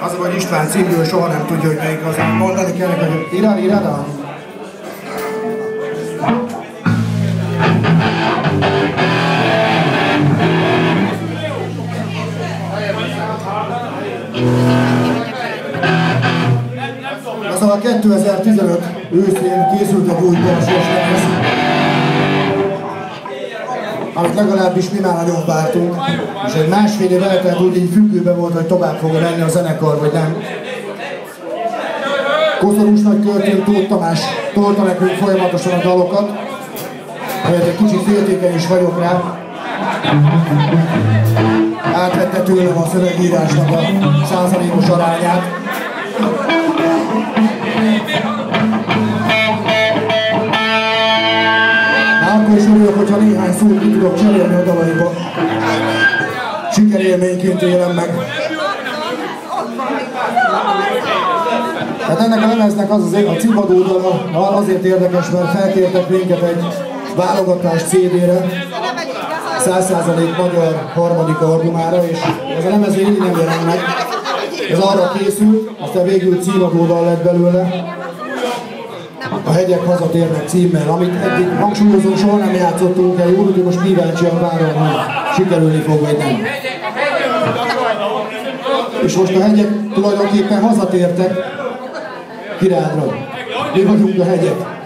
Az, hogy István címből soha nem tudja, hogy melyik az. Mondani kell neki, hogy ira. Na szóval 2015 őszén készült egy új lemez, amit legalábbis mi már nagyon vártunk, és egy másfél év eltelt úgy így függőben volt, hogy tovább fog menni a zenekar, vagy nem. Koszorús nagyköltő Tóth Tamás tolta nekünk folyamatosan a dalokat, mert egy kicsit féltékeny is vagyok rá. Átvette tőlem a szövegírásnak a százalékos arányát. Szót ki tudok cserélni a dalaiba. Sikerélményként élem meg. Hát ennek a lemeznek az azért, a címadó dala azért érdekes, mert felkértek minket egy válogatás CD-re, 100% magyar harmadik albumára, és ez a lemez így nem jelent meg. Ez arra készült, aztán végül címadódal lett belőle. A hegyek hazatérnek címmel, amit eddig hangsúlyozom, soha nem játszottunk el, úgy, hogy most kíváncsian várom, hogy sikerülni fog, vagy nem. És most a hegyek tulajdonképpen hazatértek Királydra. Mi vagyunk a hegyek.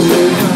to live.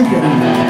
Most sikerült.